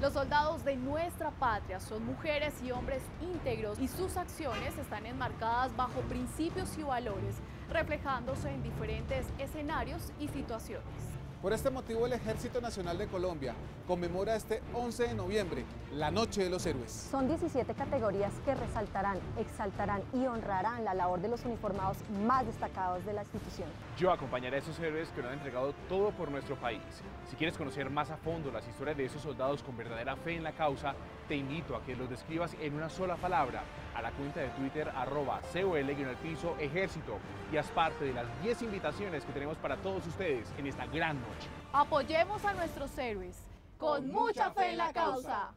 Los soldados de nuestra patria son mujeres y hombres íntegros y sus acciones están enmarcadas bajo principios y valores, reflejándose en diferentes escenarios y situaciones. Por este motivo el Ejército Nacional de Colombia conmemora este 11 de noviembre, la Noche de los Héroes. Son 17 categorías que resaltarán, exaltarán y honrarán la labor de los uniformados más destacados de la institución. Yo acompañaré a esos héroes que lo han entregado todo por nuestro país. Si quieres conocer más a fondo las historias de esos soldados con verdadera fe en la causa, te invito a que los describas en una sola palabra a la cuenta de Twitter arroba col ejército y haz parte de las 10 invitaciones que tenemos para todos ustedes en esta gran noche. Apoyemos a nuestros héroes con mucha fe en la causa.